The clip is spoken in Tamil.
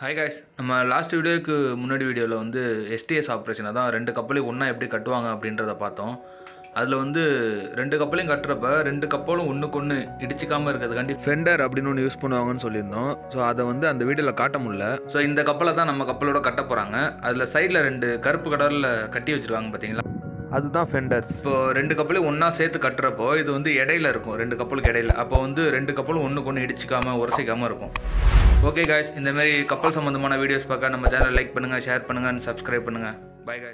ஹாய் காய்ஸ் நம்ம லாஸ்ட் வீடியோக்கு முன்னாடி வீடியோவில் வந்து எஸ்டிஎஸ் ஆப்ரேஷன் அதான் ரெண்டு கப்பலையும் ஒன்றா எப்படி கட்டுவாங்க அப்படின்றத பார்த்தோம். அதில் வந்து ரெண்டு கப்பலையும் கட்டுறப்ப ரெண்டு கப்பலும் ஒன்றுக்கு ஒன்று இடிச்சிக்காமல் இருக்கிறதுக்காண்டி ஃபெண்டர் அப்படின்னு ஒன்று யூஸ் பண்ணுவாங்கன்னு சொல்லியிருந்தோம். ஸோ அதை வந்து அந்த வீடியோவில் காட்ட முடியல. ஸோ இந்த கப்பலை தான் நம்ம கப்பலோட கட்ட போகிறாங்க அதில் சைடில் ரெண்டு கருப்பு கடலில் கட்டி வச்சுருக்காங்க பார்த்தீங்களா அதுதான் ஃபெண்டர்ஸ் இப்போ ரெண்டு கப்பலையும் ஒன்றா சேர்த்து கட்டுறப்போ இது வந்து இடையில இருக்கும். ரெண்டு கப்பலுக்கு இடையில அப்போ வந்து ரெண்டு கப்பலும் ஒன்றுக்கு ஒன்று இடிச்சிக்காம உரசிக்காம இருக்கும். ஓகே காய்ஸ் இந்த மாதிரி கப்பல் சம்மந்தமான வீடியோஸ் பார்க்க நம்ம சேனல் லைக் பண்ணுங்கள் ஷேர் பண்ணுங்கள் சப்ஸ்கிரைப் பண்ணுங்கள் பாய் காய்ஸ்